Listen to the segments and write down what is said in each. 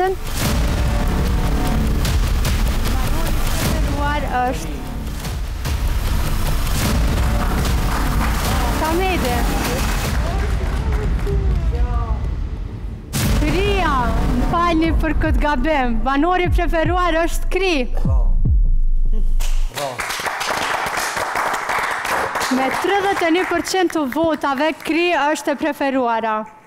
E preferuar është Samede. Kria, më falni për këtë gabim. Banori i preferuar është Kri. Me 31% të votave, Kri është e preferuara.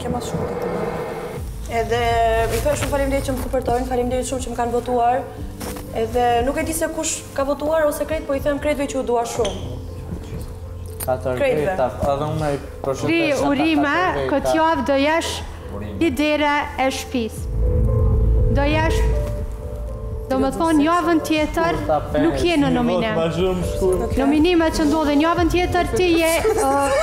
Kema shumë të të bërë. Edhe, i thom shumë faleminderit që më suportojnë, faleminderit shumë që më kanë votuar. Edhe, nuk e di se kush ka votuar ose krejt, po i them krejtve që u dua shumë. Katër veta, edhe unë me i përshëndet. Urime, këtë javë do jesh lidere e shpisë. Do jesh... Domethënë javën tjetër nuk je në nominim. Nominimet që ndodhen javën tjetër ti je,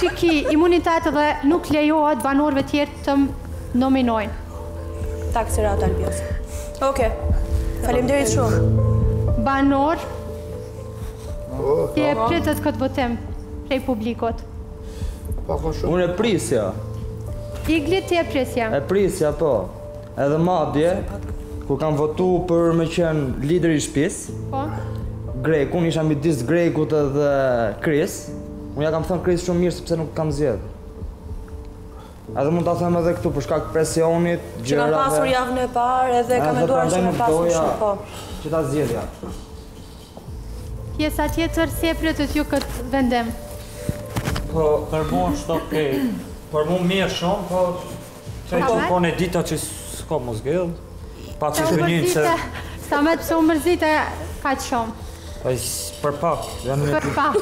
ti ke imunitet dhe nuk lejohet banorëve tjerë të nominojnë. Tak si rata Albios. Oke, faleminderit shumë. Banorë, si e pritët këtë votim prej publikut. Unë e prisja. Igli ti e prisja. E prisja, po. Edhe madje, kur kam votu për me qenë lider i shpisë, po? Greku, unë isha midis Grekut edhe Kris, unë ja kam thënë Kris shumë mirë sepse nuk kam zgjedhë. Edhe mund ta them edhe këtu për shkak presionit, gjërave. Që kam pasur javën e parë edhe kam menduar se më pasur shumë po. Që ta zgjedhja. Pjesa tjetër si e pritët ju këtë vendim? Po, për mua është okay. Për mua mirë shumë, po Samet, po ne dita që s'kam u zgjedh. Pa të gënjen se sa më të mërzite kaq shumë. Ai për pak, jam në për pak.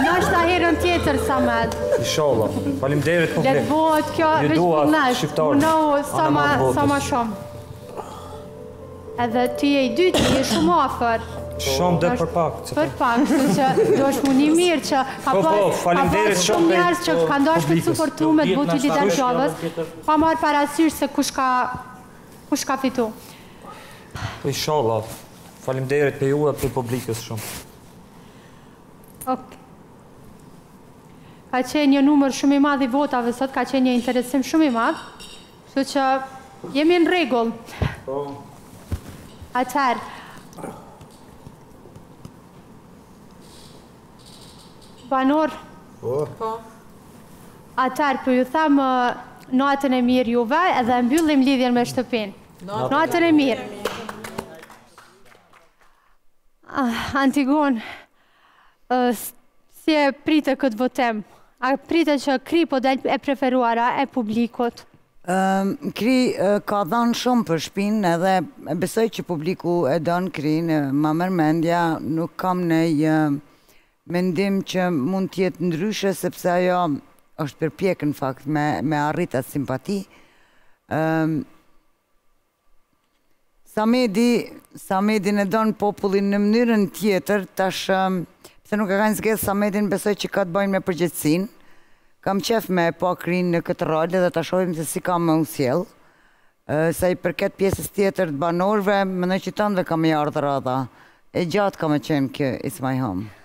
Ndoshta herën tjetër, Samet. Inshallah. Faleminderit po. Le të bëhet kjo vetë punë. Ju dua shqiptarë. Unë sa më sa më shumë. Edhe ti je i dyti, je shumë afër. Shumë dhe për pak. Për pak, se që do është muni mirë që ka po, pas shumë njerës që ka ndosh për suportu me të votu ditë të javës, pa marrë parasysh se kush ka kush ka fitu. Po inshallah, faleminderit për ju e për publikun shumë. Ok. Ka qenë një numër shumë i madh i votave sot, ka qenë një interesim shumë i madh. Kështu që jemi në rregull. Po. Atëherë. Banorë. Po. Po. Atëherë po ju them natën e mirë juve edhe mbyllim lidhjen me shtëpinë. Natën e mirë. Ah, Antigon. Si e prite këtë votim? A prite që kri po del e preferuara e publikut? Kri ka dhanë shumë për shpinë edhe besoj që publiku e donë krinë, ma merr mendja nuk kam nëj mendim që mund të jetë ndryshe sepse ajo është përpjek në fakt me arritë atë simpati. Samedi Samedin e don populli në mënyrën tjetër tash pse nuk e kanë zgedh Samedin besoj që ka të bajë me përgjegjësinë kam qejf me e pa Krin në këtë rol edhe ta shohim se si ka me u sjell sa i përket pjesës tjetër të banorëve mendoj që tanëve ka me i ardh radha e gjatë ka me qenë kjo It's my home.